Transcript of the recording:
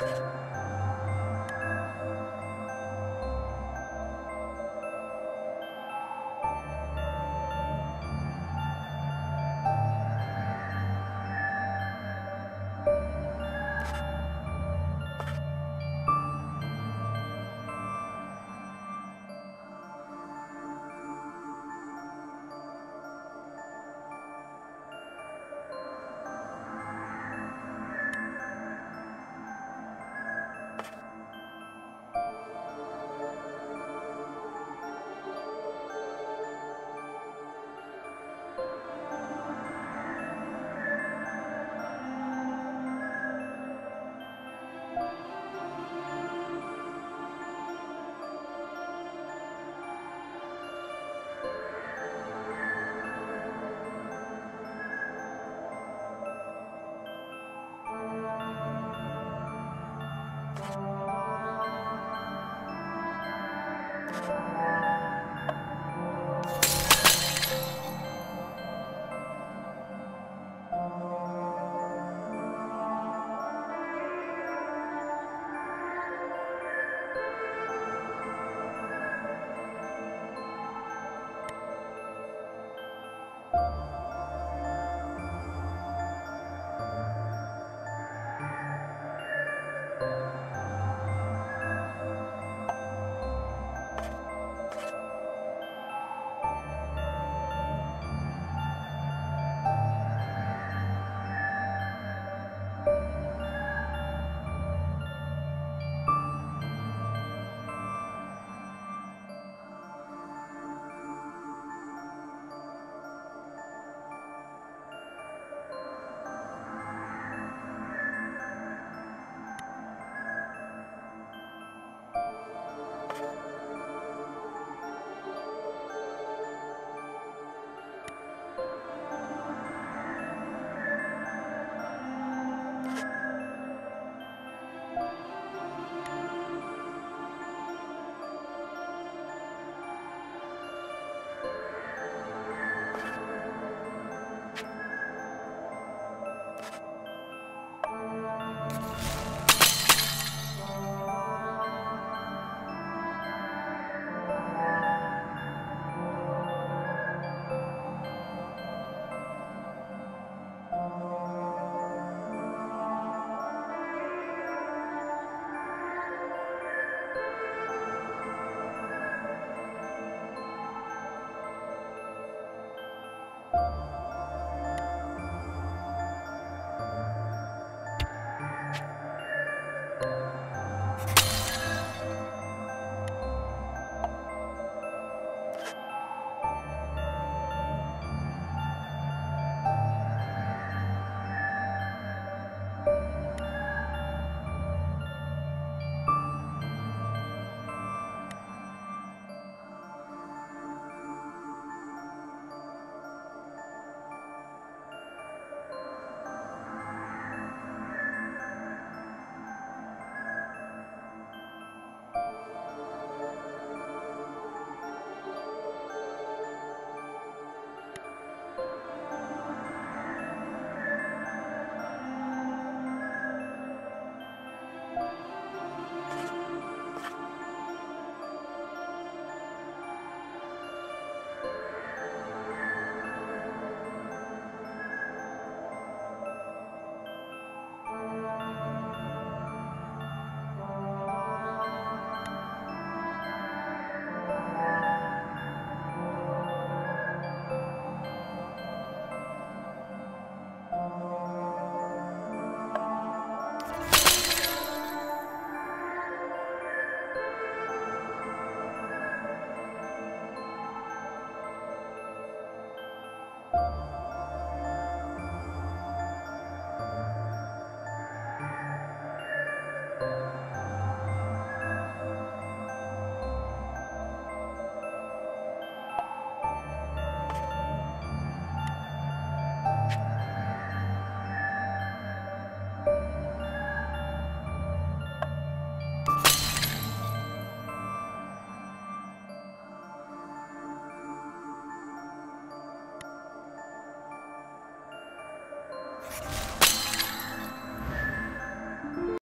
you you. Thank